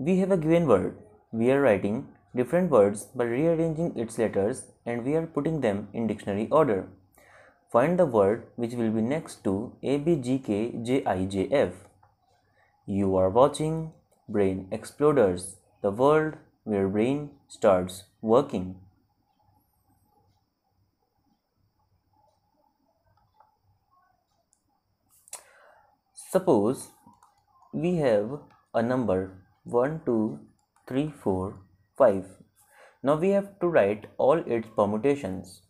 we have a given word. We are writing different words by rearranging its letters and we are putting them in dictionary order. Find the word which will be next to a b g k j i j f. You are watching brain exploders the world where brain starts working. Suppose we have a number 1, 2, 3, 4, 5. Now we have to write all its permutations.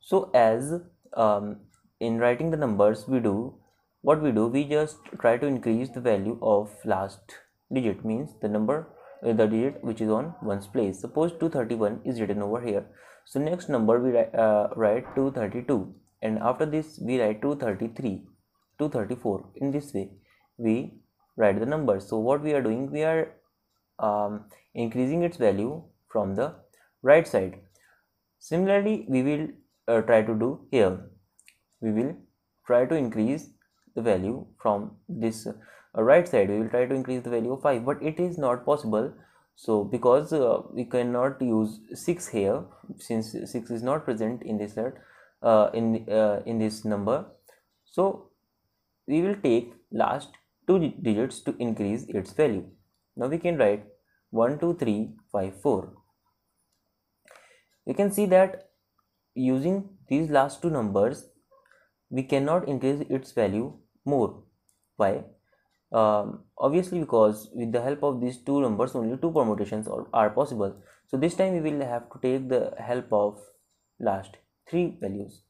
So as um, in writing the numbers we do, what we do, we just try to increase the value of last digit means the number uh, the digit which is on one's place. Suppose 231 is written over here. So next number we uh, write 232 and after this we write 233 234 in this way we write the number. So what we are doing we are um, increasing its value from the right side. Similarly we will uh, try to do here. We will try to increase the value from this uh, right side. We will try to increase the value of 5 but it is not possible. So because uh, we cannot use 6 here since 6 is not present in this set uh, in uh, in this number. So we will take last two digits to increase its value. Now we can write 1, 2, 3, 5, 4. You can see that using these last two numbers, we cannot increase its value more. Why? Um, obviously because with the help of these two numbers only two permutations are, are possible. So this time we will have to take the help of last three values.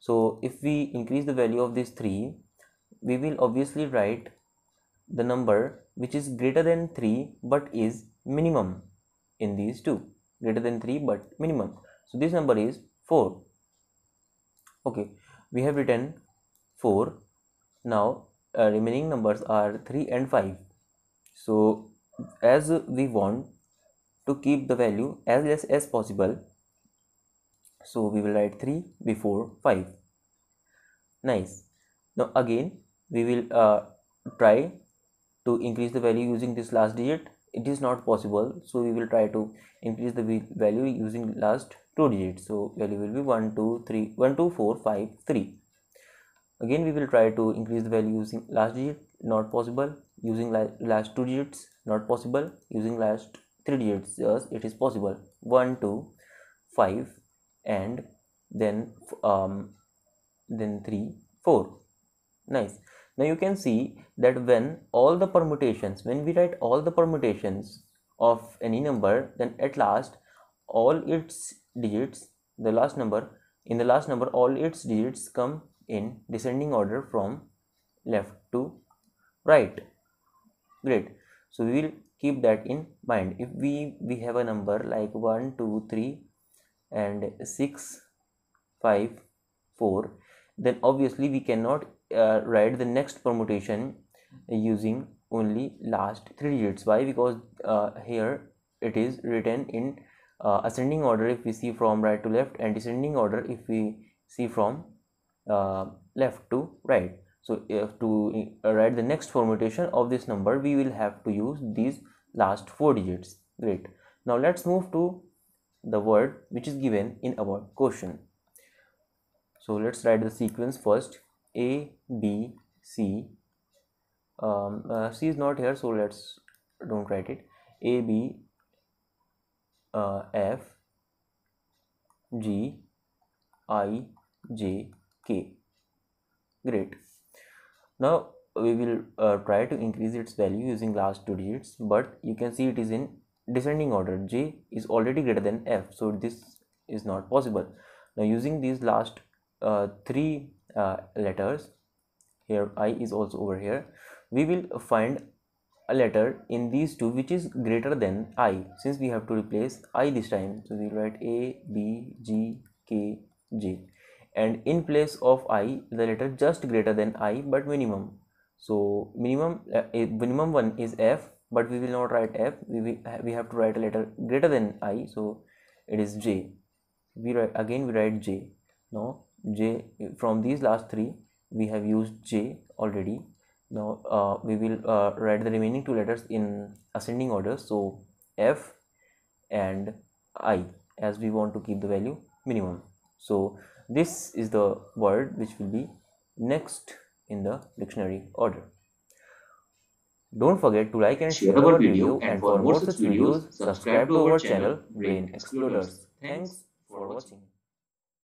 So if we increase the value of these three we will obviously write the number which is greater than 3 but is minimum in these two. Greater than 3 but minimum. So this number is 4 okay. We have written 4 now uh, remaining numbers are 3 and 5 so as we want to keep the value as less as possible so we will write 3 before 5 nice. Now again we will uh, try to increase the value using this last digit it is not possible. So we will try to increase the value using last two digits. So value will be 1 2 3 1 2 4 5 3 again we will try to increase the value using last digit not possible. Using last two digits not possible. Using last three digits yes it is possible. 1 2 5 and then um then 3 4 nice now you can see that when all the permutations, when we write all the permutations of any number, then at last all its digits, the last number, in the last number all its digits come in descending order from left to right. Great. So we will keep that in mind. If we, we have a number like 1, 2, 3 and 6, 5, 4, then obviously we cannot uh, write the next permutation using only last three digits. Why? Because uh, here it is written in uh, ascending order if we see from right to left and descending order if we see from uh, left to right. So if to uh, write the next permutation of this number we will have to use these last four digits. Great. Now let's move to the word which is given in our question. So let's write the sequence first a b c. Um, uh, c is not here so let's don't write it. A b uh, f g i j k. Great. Now we will uh, try to increase its value using last two digits but you can see it is in descending order. J is already greater than f so this is not possible. Now using these last uh, three uh, letters. Here i is also over here. We will find a letter in these two which is greater than i. Since we have to replace i this time so we write a b g k j. And in place of i the letter just greater than i but minimum. So minimum uh, minimum one is f but we will not write f. We we have to write a letter greater than i so it is j. We write again we write j. No j from these last three we have used j already. Now uh, we will uh, write the remaining two letters in ascending order. So f and i as we want to keep the value minimum. So this is the word which will be next in the dictionary order. Don't forget to like and share our video and for more such videos subscribe to our channel brain exploders thanks for watching